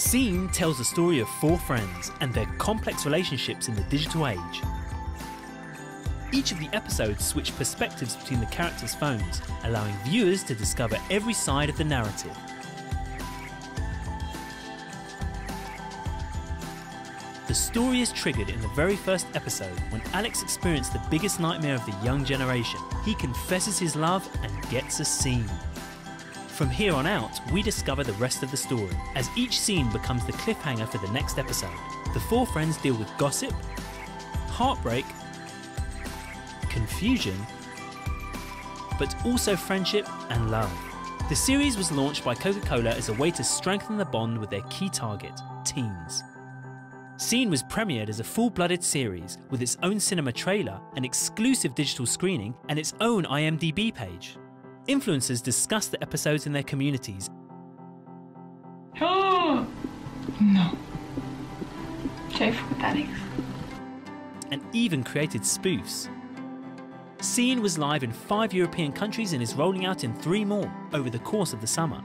Seen tells the story of four friends and their complex relationships in the digital age. Each of the episodes switch perspectives between the characters' phones, allowing viewers to discover every side of the narrative. The story is triggered in the very first episode when Alex experienced the biggest nightmare of the young generation. He confesses his love and gets a seen. From here on out, we discover the rest of the story, as each seen becomes the cliffhanger for the next episode. The four friends deal with gossip, heartbreak, confusion, but also friendship and love. The series was launched by Coca Cola as a way to strengthen the bond with their key target, teens. Seen was premiered as a full blooded series with its own cinema trailer, an exclusive digital screening, and its own IMDb page. Influencers discuss the episodes in their communities Oh no. Jij voelt dat and even created spoofs. Seen was live in five European countries and is rolling out in three more over the course of the summer.